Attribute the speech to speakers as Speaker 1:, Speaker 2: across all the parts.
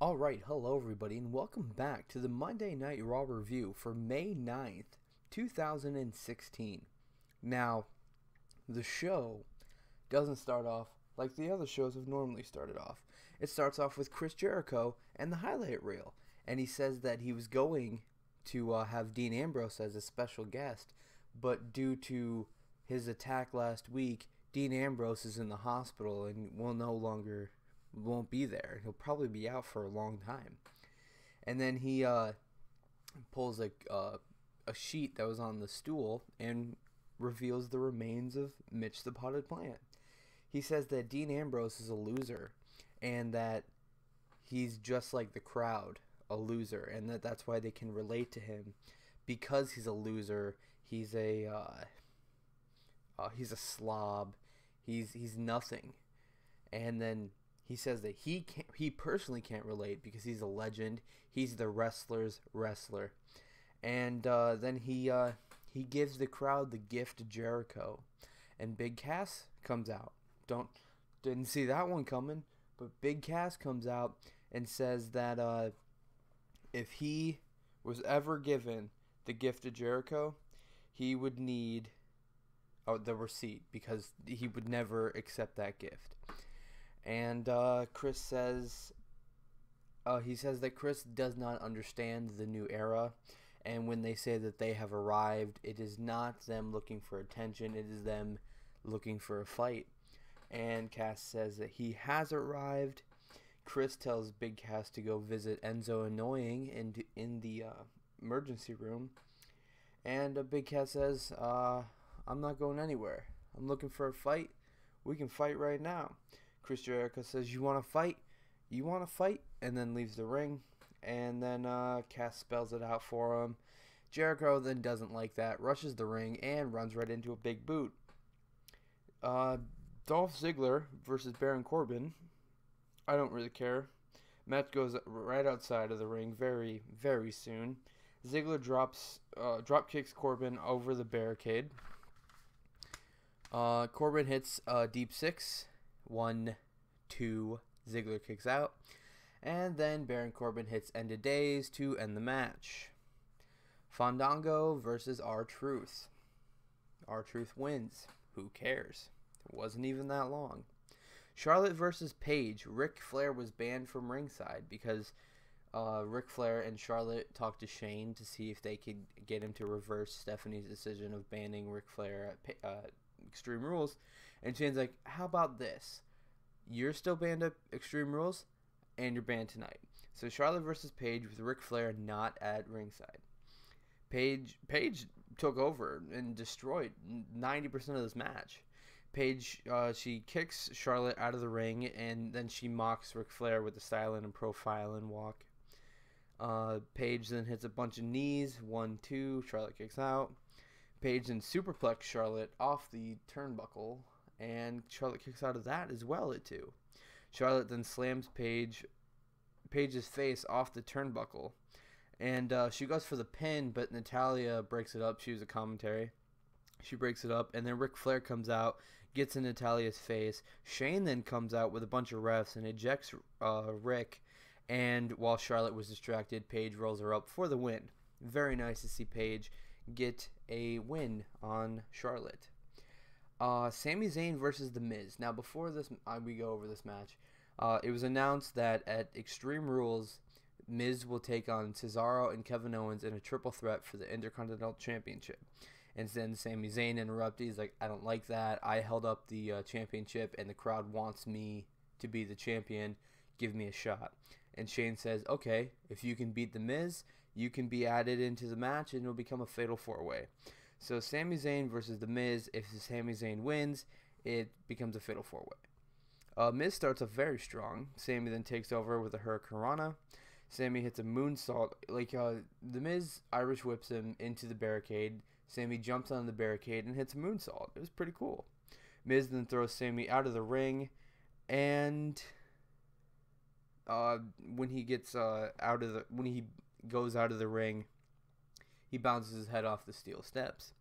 Speaker 1: Alright, hello everybody, and welcome back to the Monday Night Raw review for May 9th, 2016. Now, the show doesn't start off like the other shows have normally started off. It starts off with Chris Jericho and the highlight reel, and he says that he was going to uh, have Dean Ambrose as a special guest, but due to his attack last week, Dean Ambrose is in the hospital and will no longer won't be there. He'll probably be out for a long time. And then he uh, pulls a uh, a sheet that was on the stool and reveals the remains of Mitch the Potted Plant. He says that Dean Ambrose is a loser and that he's just like the crowd, a loser, and that that's why they can relate to him because he's a loser. He's a uh, uh, he's a slob. He's he's nothing. And then he says that he can't, he personally can't relate because he's a legend. He's the wrestler's wrestler, and uh, then he uh, he gives the crowd the gift Jericho, and Big Cass comes out. Don't didn't see that one coming, but Big Cass comes out and says that uh, if he was ever given the gift of Jericho, he would need the receipt because he would never accept that gift. And uh, Chris says, uh, he says that Chris does not understand the new era. And when they say that they have arrived, it is not them looking for attention, it is them looking for a fight. And Cass says that he has arrived. Chris tells Big Cass to go visit Enzo Annoying in, in the uh, emergency room. And uh, Big Cass says, uh, I'm not going anywhere. I'm looking for a fight. We can fight right now. Chris Jericho says, "You want to fight? You want to fight?" and then leaves the ring. And then uh, Cass spells it out for him. Jericho then doesn't like that, rushes the ring, and runs right into a big boot. Uh, Dolph Ziggler versus Baron Corbin. I don't really care. Match goes right outside of the ring very, very soon. Ziggler drops, uh, drop kicks Corbin over the barricade. Uh, Corbin hits a deep six one, two. Ziggler kicks out. And then Baron Corbin hits End of Days to end the match. Fandango versus R Truth. R Truth wins. Who cares? It wasn't even that long. Charlotte versus Paige. Ric Flair was banned from ringside because uh, Ric Flair and Charlotte talked to Shane to see if they could get him to reverse Stephanie's decision of banning Ric Flair at uh, Extreme Rules. And Shane's like, how about this? You're still banned at Extreme Rules, and you're banned tonight. So Charlotte versus Paige with Ric Flair not at ringside. Paige Paige took over and destroyed 90% of this match. Paige, uh, she kicks Charlotte out of the ring, and then she mocks Ric Flair with the styling and profile and walk. Uh, Paige then hits a bunch of knees, one, two. Charlotte kicks out. Paige then superplex Charlotte off the turnbuckle, and Charlotte kicks out of that as well at two. Charlotte then slams Paige, Paige's face off the turnbuckle, and uh, she goes for the pin, but Natalya breaks it up. She was a commentary. She breaks it up, and then Ric Flair comes out, gets in Natalya's face. Shane then comes out with a bunch of refs and ejects uh, Ric. And while Charlotte was distracted, Paige rolls her up for the win. Very nice to see Paige get a win on Charlotte. Uh, Sami Zayn versus The Miz. Now, before this, uh, we go over this match. Uh, it was announced that at Extreme Rules, Miz will take on Cesaro and Kevin Owens in a triple threat for the Intercontinental Championship. And then Sami Zayn interrupted. He's like, I don't like that. I held up the uh, championship, and the crowd wants me to be the champion. Give me a shot. And Shane says, okay, if you can beat The Miz, you can be added into the match, and it'll become a fatal four way. So Sami Zayn versus The Miz. If Sami Zayn wins, it becomes a fatal four way. Uh, Miz starts off very strong. Sami then takes over with a Hurricanrana. Sami hits a moonsault. Like uh, The Miz Irish whips him into the barricade. Sami jumps on the barricade and hits a moonsault. It was pretty cool. Miz then throws Sami out of the ring, and uh, when he gets uh, out of the when he goes out of the ring, he bounces his head off the steel steps.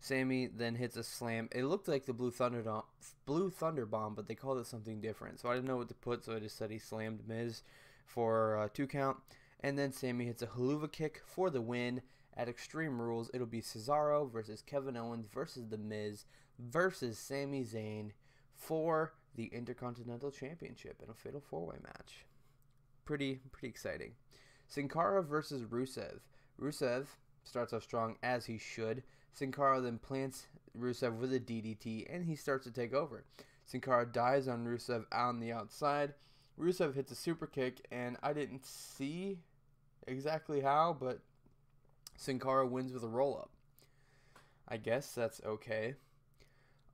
Speaker 1: Sami then hits a slam. It looked like the Blue Thunder Blue Thunder Bomb, but they called it something different. So I didn't know what to put, so I just said he slammed Miz for uh, two count. And then Sami hits a Helluva Kick for the win. At Extreme Rules, it'll be Cesaro versus Kevin Owens versus The Miz versus Sami Zayn for the Intercontinental Championship in a Fatal Four Way match. Pretty pretty exciting. Sin Cara versus Rusev. Rusev starts off strong as he should. Sin Cara then plants Rusev with a DDT and he starts to take over. Sin Cara dies on Rusev on the outside. Rusev hits a super kick and I didn't see exactly how, but Sin Cara wins with a roll up. I guess that's okay.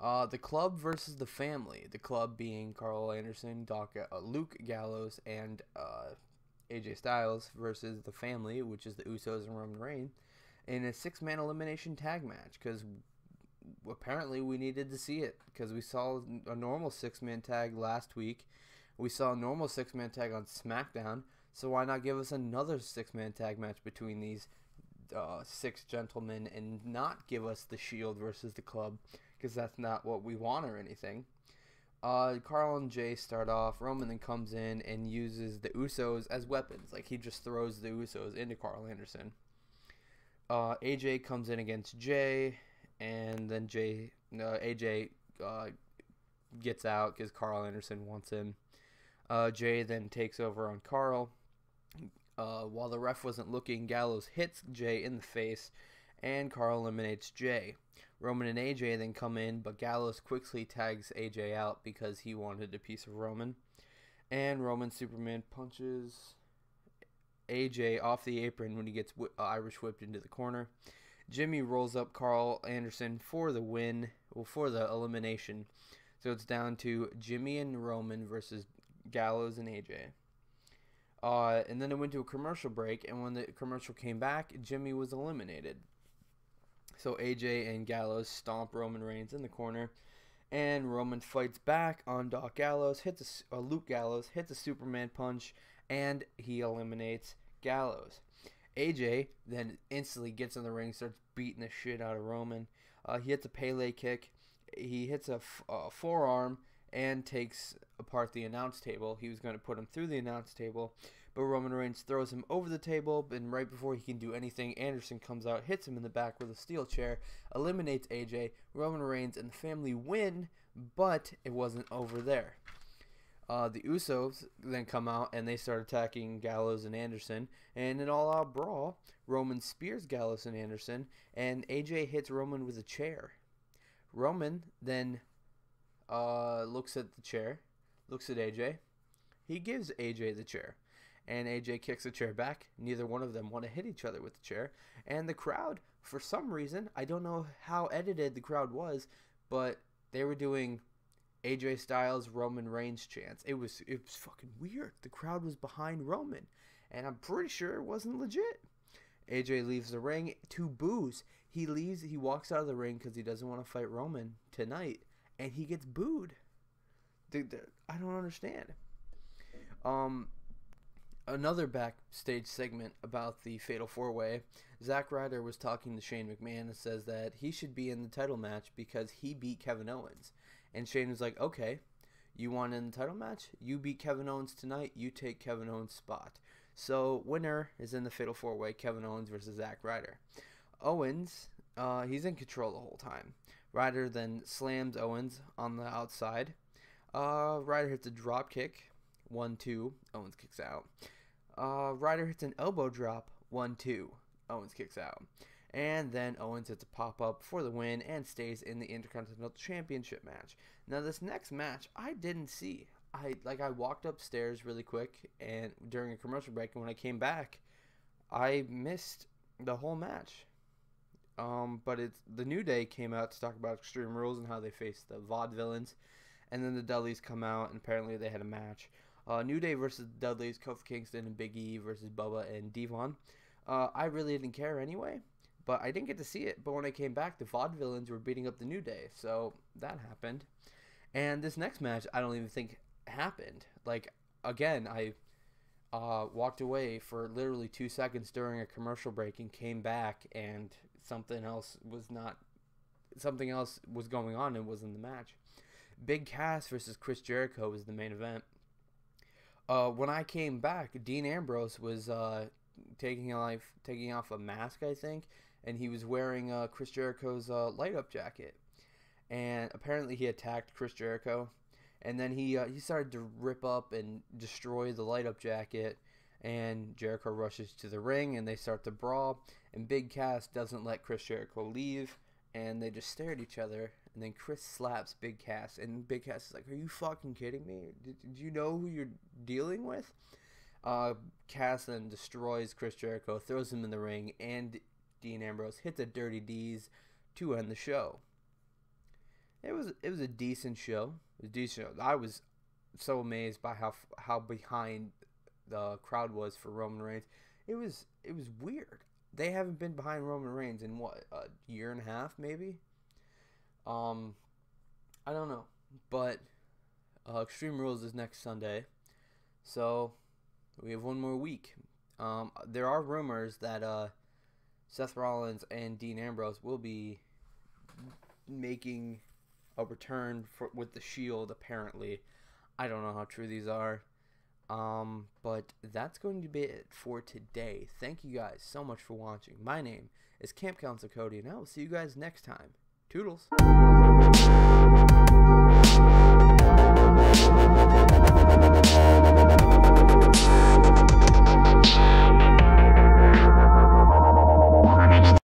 Speaker 1: Uh, the club versus the family. The club being Karl Anderson, Doc, uh, Luke Gallows, and uh, AJ Styles versus the family, which is the Usos and Roman Reigns, in a six-man elimination tag match. Because apparently we needed to see it because we saw a normal six-man tag last week. We saw a normal six-man tag on SmackDown. So why not give us another six-man tag match between these uh, six gentlemen and not give us the Shield versus the Club because that's not what we want or anything. Uh, Karl and Jay start off. Roman then comes in and uses the Usos as weapons. Like he just throws the Usos into Karl Anderson. Uh, AJ comes in against Jay, and then Jay, uh, AJ gets out because Karl Anderson wants him. Uh, Jay then takes over on Karl. Uh, while the ref wasn't looking, Gallows hits Jay in the face, and Karl eliminates Jay. Roman and AJ then come in, but Gallows quickly tags AJ out because he wanted a piece of Roman. And Roman Superman punches AJ off the apron when he gets uh, Irish whipped into the corner. Jimmy rolls up Karl Anderson for the win, well, for the elimination. So it's down to Jimmy and Roman versus Gallows and AJ. Uh, and then it went to a commercial break, and when the commercial came back, Jimmy was eliminated. So AJ and Gallows stomp Roman Reigns in the corner, and Roman fights back on Doc Gallows, hits a, uh, Luke Gallows, hits a Superman punch, and he eliminates Gallows. AJ then instantly gets in the ring, starts beating the shit out of Roman. Uh, he hits a Pele kick. He hits a, f- a forearm and takes apart the announce table. He was going to put him through the announce table, but Roman Reigns throws him over the table, and right before he can do anything, Anderson comes out, hits him in the back with a steel chair, eliminates AJ. Roman Reigns and the family win, but it wasn't over there. Uh, the Usos then come out and they start attacking Gallows and Anderson. And in all out brawl, Roman spears Gallows and Anderson, and AJ hits Roman with a chair. Roman then uh, looks at the chair, looks at AJ. He gives AJ the chair, and AJ kicks the chair back. Neither one of them want to hit each other with the chair, and the crowd, for some reason, I don't know how edited the crowd was, but they were doing AJ Styles Roman Reigns chants. It was it was fucking weird. The crowd was behind Roman, and I'm pretty sure it wasn't legit. AJ leaves the ring to boos. He leaves. He walks out of the ring because he doesn't want to fight Roman tonight and he gets booed. I don't understand. Um, another backstage segment about the Fatal Four Way. Zack Ryder was talking to Shane McMahon and says that he should be in the title match because he beat Kevin Owens. And Shane was like, "Okay, you want in the title match? You beat Kevin Owens tonight. You take Kevin Owens' spot." So winner is in the Fatal Four Way: Kevin Owens versus Zack Ryder. Owens, uh, he's in control the whole time. Ryder then slams Owens on the outside. Uh, Ryder hits a drop kick, one two. Owens kicks out. Uh, Ryder hits an elbow drop, one two. Owens kicks out. And then Owens hits a pop up for the win and stays in the Intercontinental Championship match. Now this next match I didn't see. I like I walked upstairs really quick and during a commercial break and when I came back I missed the whole match. Um, but it's the New Day came out to talk about Extreme Rules and how they faced the Vaudevillains, and then the Dudleys come out and apparently they had a match. Uh, New Day versus Dudleys, Kofi Kingston and Big E versus Bubba and D-Von. Uh, I really didn't care anyway, but I didn't get to see it. But when I came back, the Vaudevillains were beating up the New Day, so that happened. And this next match, I don't even think happened. Like again, I uh, walked away for literally two seconds during a commercial break and came back and something else was not something else was going on and was in the match. Big Cass versus Chris Jericho was the main event. Uh, when I came back, Dean Ambrose was uh, taking life taking off a mask, I think, and he was wearing uh, Chris Jericho's uh, light up jacket. And apparently, he attacked Chris Jericho, and then he uh, he started to rip up and destroy the light up jacket. And Jericho rushes to the ring, and they start to brawl. And Big Cass doesn't let Chris Jericho leave, and they just stare at each other. And then Chris slaps Big Cass, and Big Cass is like, "Are you fucking kidding me? Did, did you know who you're dealing with?" Uh, Cass then destroys Chris Jericho, throws him in the ring, and Dean Ambrose hits a Dirty Deeds to end the show. It was it was a decent show. It was decent. Show. I was so amazed by how how behind the crowd was for Roman Reigns. It was it was weird. They haven't been behind Roman Reigns in what a year and a half, maybe. Um, I don't know, but uh, Extreme Rules is next Sunday, so we have one more week. Um, there are rumors that uh, Seth Rollins and Dean Ambrose will be making a return for, with the Shield. Apparently, I don't know how true these are. Um, but that's going to be it for today. Thank you guys so much for watching. My name is Camp Counselor Cody, and I will see you guys next time. Toodles.